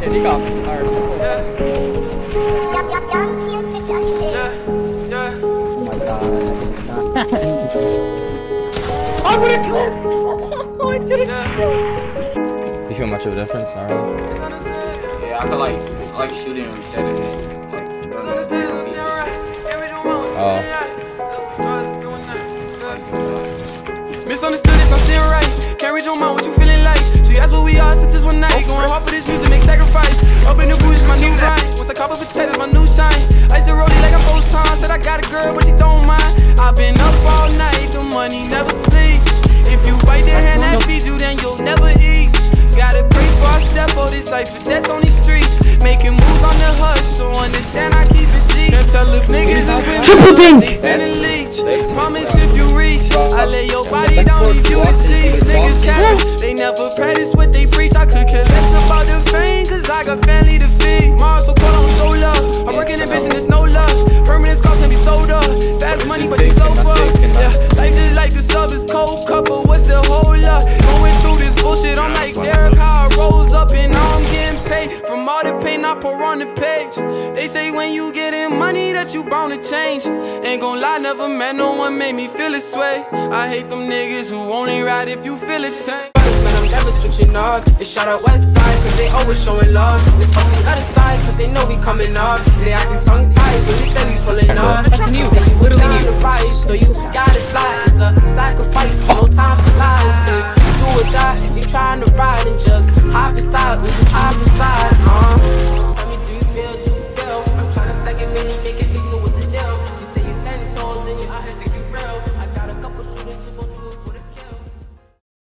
Yeah, he got me. Alright. Yeah, Young Young Team Productions. yeah, yeah. Oh my god. I'm gonna clip! Oh, I did it! Yeah. You feel much of a difference? Not really. Yeah, I feel like I like shooting and resetting it. Like, doing it. Misunderstood, it's not sitting right. Can't read your mind, what you feeling like? She asked what we are, such as one night. Going girl, but she don't mind. I've been up all night, the money never sleep. If you bite the hand that feeds you, then you'll never eat. Gotta pray for a step, oh, this life is death on these streets. Making moves on the hush, so understand I keep it G. Can't tell if niggas have been Triple dink. Promise if you reach, I lay your body down, leave you. Niggas they never practice what they preach. I could care less about the fame, cause I got family to feed. Like is cold couple. What's the whole up? Going through this bullshit, I'm like Derrick, how I rose up and now I'm getting paid. From all the pain I pour on the page. They say when you getting money that you bound to change. Ain't gon' lie, never met no one made me feel this way. I hate them niggas who only ride if you feel it tank. Never switching up. They shout out west side, cause they always showing love. They fuck the other side, cause they know we coming up. They acting tongue tied, sacrifice,